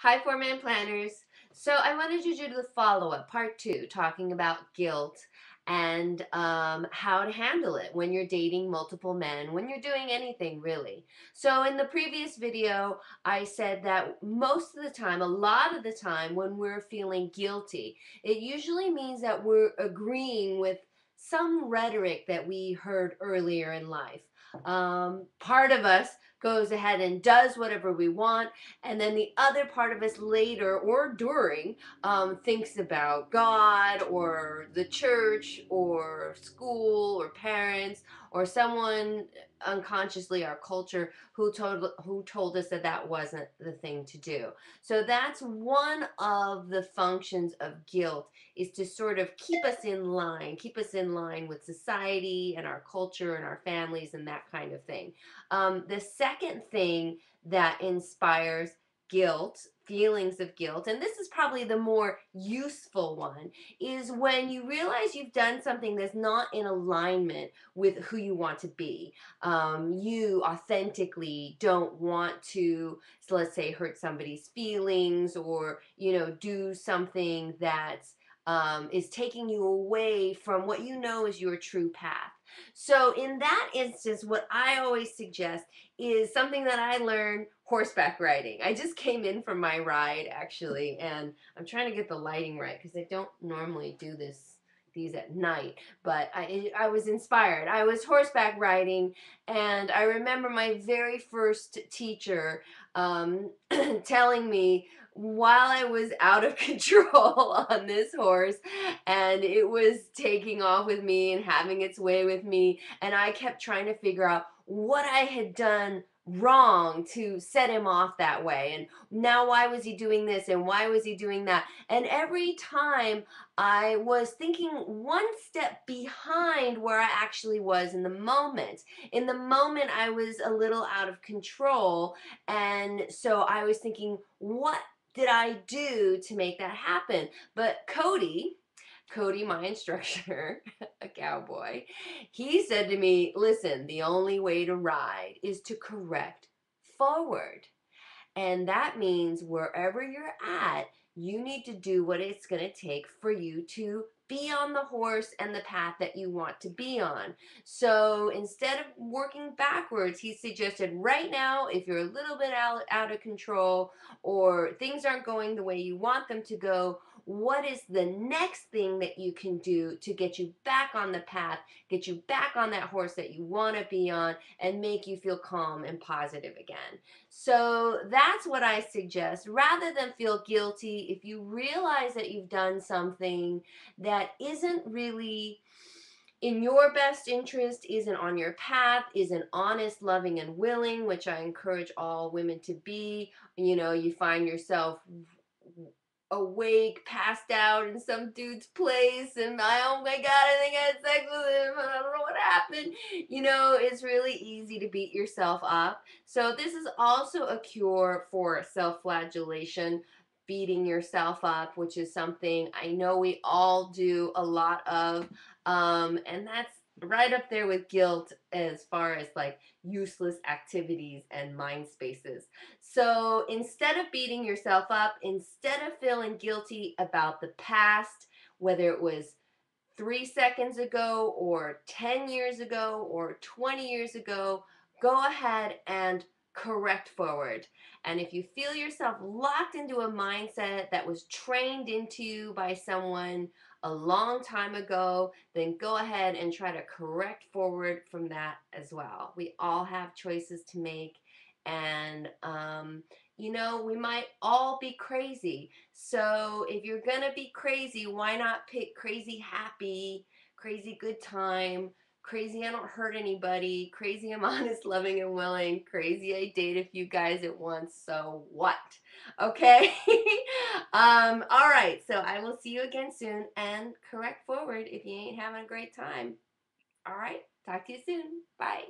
Hi, Four Man Planners. So I wanted to do the follow-up, part two, talking about guilt and um, how to handle it when you're dating multiple men, when you're doing anything really. So in the previous video, I said that most of the time, a lot of the time, when we're feeling guilty, it usually means that we're agreeing with some rhetoric that we heard earlier in life. Um, part of us goes ahead and does whatever we want, and then the other part of us later or during um, thinks about God or the church or school or parents or someone unconsciously our culture who told who told us that that wasn't the thing to do. So that's one of the functions of guilt is to sort of keep us in line, keep us in line with society and our culture and our families and that kind of thing. Um, the second thing that inspires guilt, feelings of guilt, and this is probably the more useful one, is when you realize you've done something that's not in alignment with who you want to be. Um, you authentically don't want to, so let's say, hurt somebody's feelings or, you know, do something that's um, is taking you away from what you know is your true path. So in that instance, what I always suggest is something that I learned horseback riding. I just came in from my ride actually, and I'm trying to get the lighting right because I don't normally do this these at night, but I, I was inspired. I was horseback riding, and I remember my very first teacher um, telling me while I was out of control on this horse and it was taking off with me and having its way with me and I kept trying to figure out what I had done wrong to set him off that way and now why was he doing this and why was he doing that? And every time I was thinking one step behind where I actually was in the moment in the moment I was a little out of control and so I was thinking what did I do to make that happen but Cody Cody, my instructor, a cowboy, he said to me, listen, the only way to ride is to correct forward. And that means wherever you're at, you need to do what it's going to take for you to be on the horse and the path that you want to be on. So instead of working backwards, he suggested right now, if you're a little bit out, out of control or things aren't going the way you want them to go, what is the next thing that you can do to get you back on the path, get you back on that horse that you want to be on, and make you feel calm and positive again. So that's what I suggest. Rather than feel guilty, if you realize that you've done something that isn't really in your best interest, isn't on your path, isn't honest, loving, and willing, which I encourage all women to be. You know, you find yourself awake, passed out in some dude's place, and I, oh my god, I think I had sex with him, I don't know what happened. You know, it's really easy to beat yourself up. So this is also a cure for self-flagellation, beating yourself up, which is something I know we all do a lot of, um, and that's right up there with guilt as far as like useless activities and mind spaces. So instead of beating yourself up, instead of feeling guilty about the past, whether it was three seconds ago or 10 years ago or 20 years ago, go ahead and correct forward. And if you feel yourself locked into a mindset that was trained into you by someone a long time ago, then go ahead and try to correct forward from that as well. We all have choices to make and um, you know, we might all be crazy. So if you're gonna be crazy, why not pick crazy happy, crazy good time, crazy I don't hurt anybody, crazy I'm honest, loving, and willing, crazy I date a few guys at once, so what? Okay? um, all right, so I will see you again soon, and correct forward if you ain't having a great time. All right, talk to you soon. Bye.